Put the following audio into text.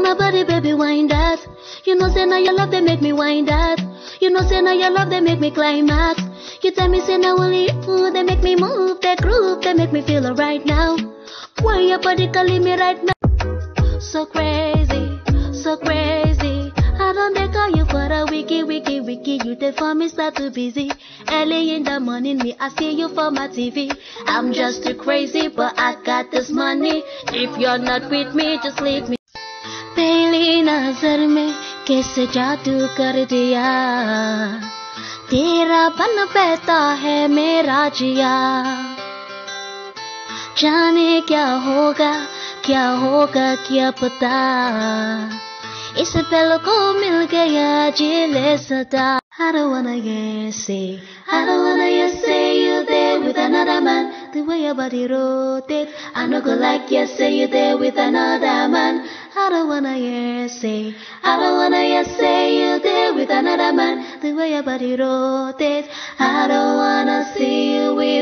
on my body, baby, wind that. You know, say now your love, they make me wind that. You know, say now your love, they make me climax. You tell me, say now only you, they make me move, they groove, they make me feel alright now. Why your body calling me right now? So crazy, so crazy. I don't they call you for a wiki, wiki, wiki. You there for me, start too busy. Early in the morning, me, I see you for my TV. I'm just too crazy, but I got this money. If you're not with me, just leave me. तेरी नज़र में कैसे जादू कर दिया? तेरा बन पैता है मेरा जिया। जाने क्या होगा क्या होगा क्या पता इस पल को मिल गया ज़िले सदा। Every one say every one say you they with another man to way बड़ी रोते अनुकूल like you say you they with another man every one say say I don't wanna hear say you there with another man. The way your body rotate I don't wanna see you with